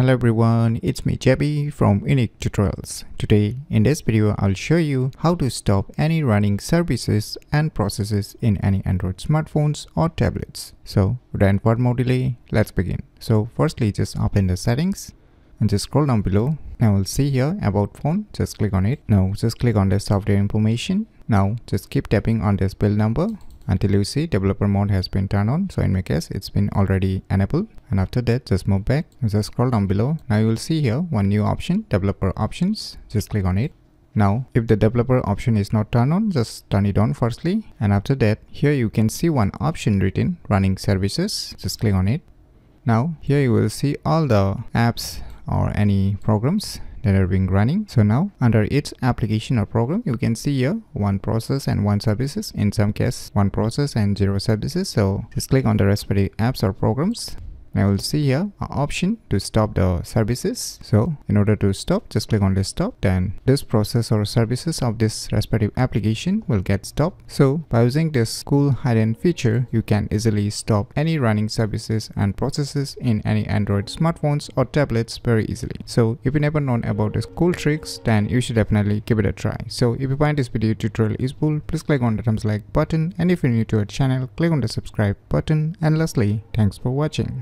Hello everyone, it's me JB from Unique Tutorials. Today in this video I'll show you how to stop any running services and processes in any Android smartphones or tablets. So without more delay, let's begin. So firstly just open the settings and just scroll down below. Now we'll see here about phone, just click on it. Now just click on the software information. Now just keep tapping on this build number until you see developer mode has been turned on so in my case it's been already enabled. And after that just move back just scroll down below. Now you will see here one new option developer options. Just click on it. Now if the developer option is not turned on just turn it on firstly. And after that here you can see one option written running services. Just click on it. Now here you will see all the apps or any programs that are being running. So now under each application or program you can see here one process and one services. In some case one process and zero services. So just click on the respective apps or programs now we'll see here option to stop the services. So in order to stop just click on the stop then this process or services of this respective application will get stopped. So by using this cool hidden feature you can easily stop any running services and processes in any android smartphones or tablets very easily. So if you never known about this cool tricks then you should definitely give it a try. So if you find this video tutorial useful please click on the thumbs like button. And if you're new to our channel click on the subscribe button and lastly thanks for watching